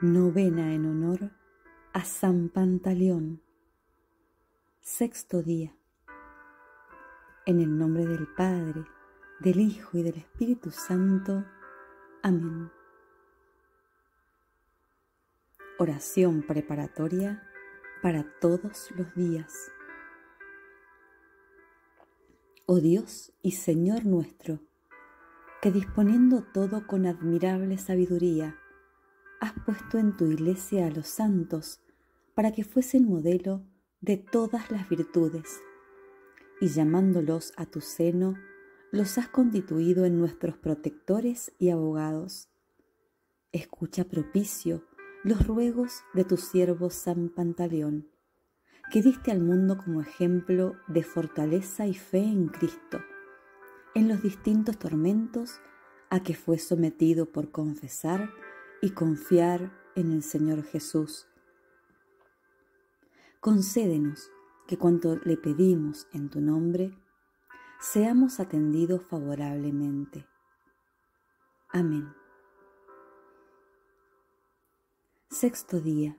Novena en honor a San Pantaleón. Sexto día. En el nombre del Padre, del Hijo y del Espíritu Santo. Amén. Oración preparatoria para todos los días. Oh Dios y Señor nuestro, que disponiendo todo con admirable sabiduría, has puesto en tu iglesia a los santos para que fuesen modelo de todas las virtudes, y llamándolos a tu seno, los has constituido en nuestros protectores y abogados. Escucha propicio los ruegos de tu siervo San Pantaleón, que diste al mundo como ejemplo de fortaleza y fe en Cristo, en los distintos tormentos a que fue sometido por confesar y confiar en el Señor Jesús. Concédenos que cuanto le pedimos en tu nombre, seamos atendidos favorablemente. Amén. Sexto día.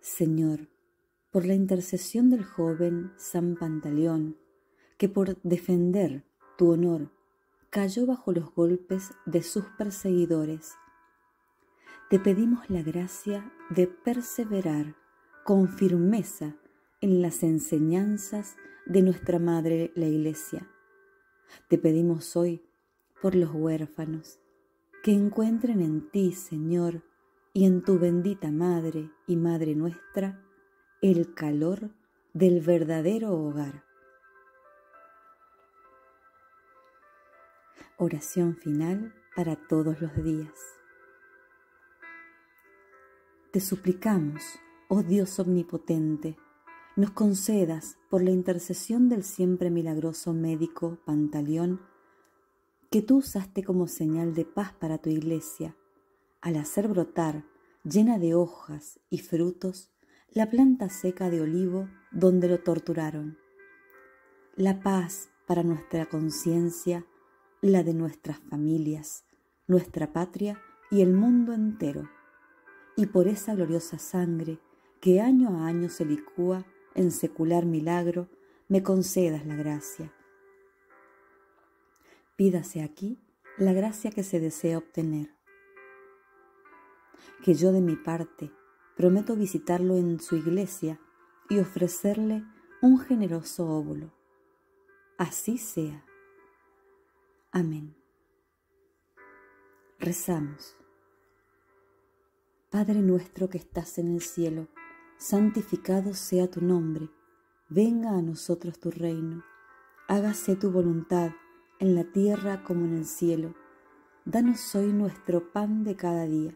Señor, por la intercesión del joven San Pantaleón, que por defender tu honor cayó bajo los golpes de sus perseguidores. Te pedimos la gracia de perseverar con firmeza en las enseñanzas de nuestra Madre la Iglesia. Te pedimos hoy por los huérfanos, que encuentren en ti, Señor, y en tu bendita Madre y Madre nuestra, el calor del verdadero hogar. Oración final para todos los días. Te suplicamos, oh Dios omnipotente, nos concedas, por la intercesión del siempre milagroso médico Pantaleón, que tú usaste como señal de paz para tu iglesia, al hacer brotar, llena de hojas y frutos, la planta seca de olivo donde lo torturaron. La paz para nuestra conciencia, la de nuestras familias, nuestra patria y el mundo entero, y por esa gloriosa sangre que año a año se licúa en secular milagro, me concedas la gracia. Pídase aquí la gracia que se desea obtener. Que yo de mi parte prometo visitarlo en su iglesia y ofrecerle un generoso óvulo. Así sea. Amén. Rezamos. Padre nuestro que estás en el cielo, santificado sea tu nombre, venga a nosotros tu reino, hágase tu voluntad en la tierra como en el cielo. Danos hoy nuestro pan de cada día.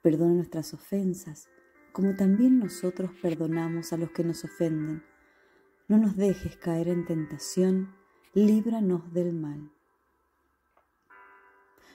Perdona nuestras ofensas, como también nosotros perdonamos a los que nos ofenden. No nos dejes caer en tentación, líbranos del mal.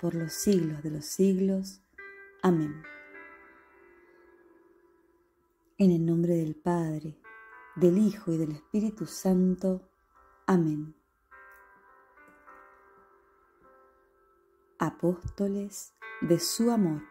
por los siglos de los siglos. Amén. En el nombre del Padre, del Hijo y del Espíritu Santo. Amén. Apóstoles de su amor.